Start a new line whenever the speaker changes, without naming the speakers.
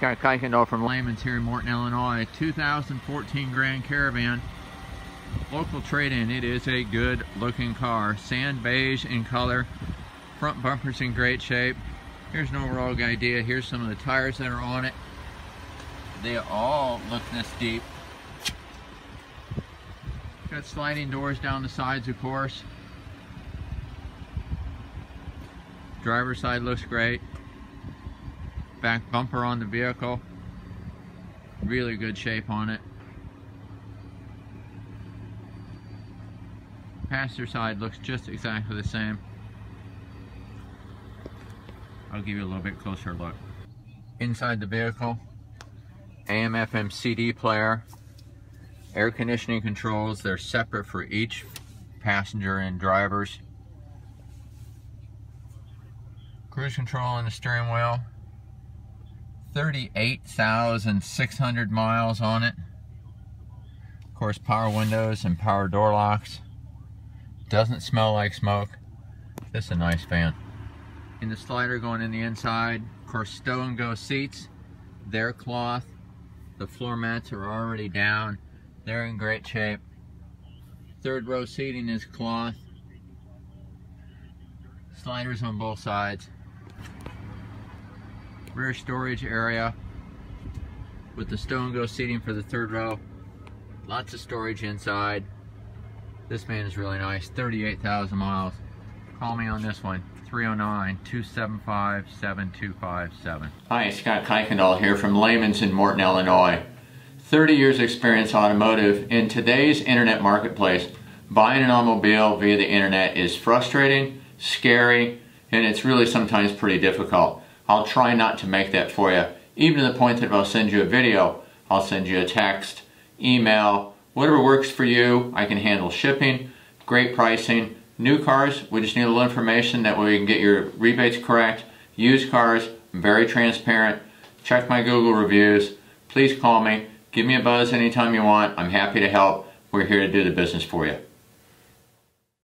Scott Kuykendall from Leman's here in Morton, Illinois. 2014 Grand Caravan. Local trade-in. It is a good looking car. Sand beige in color. Front bumper's in great shape. Here's an overall idea. Here's some of the tires that are on it. They all look this deep. Got sliding doors down the sides, of course. Driver's side looks great back bumper on the vehicle. Really good shape on it. Passenger side looks just exactly the same. I'll give you a little bit closer look. Inside the vehicle, AM FM CD player, air conditioning controls, they're separate for each passenger and drivers. Cruise control on the steering wheel, 38,600 miles on it. Of course, power windows and power door locks. Doesn't smell like smoke. This is a nice van. In the slider going in the inside, of course, stow and go seats. They're cloth. The floor mats are already down. They're in great shape. Third row seating is cloth. Sliders on both sides rear storage area with the stow and go seating for the third row. Lots of storage inside. This van is really nice, 38,000 miles. Call me on this one, 309-275-7257. Hi, Scott Kuykendall here from Leman's in Morton, Illinois. 30 years experience automotive. In today's internet marketplace, buying an automobile via the internet is frustrating, scary, and it's really sometimes pretty difficult. I'll try not to make that for you. Even to the point that if I'll send you a video, I'll send you a text, email, whatever works for you. I can handle shipping, great pricing. New cars, we just need a little information that way we can get your rebates correct. Used cars, very transparent. Check my Google reviews. Please call me. Give me a buzz anytime you want. I'm happy to help. We're here to do the business for you.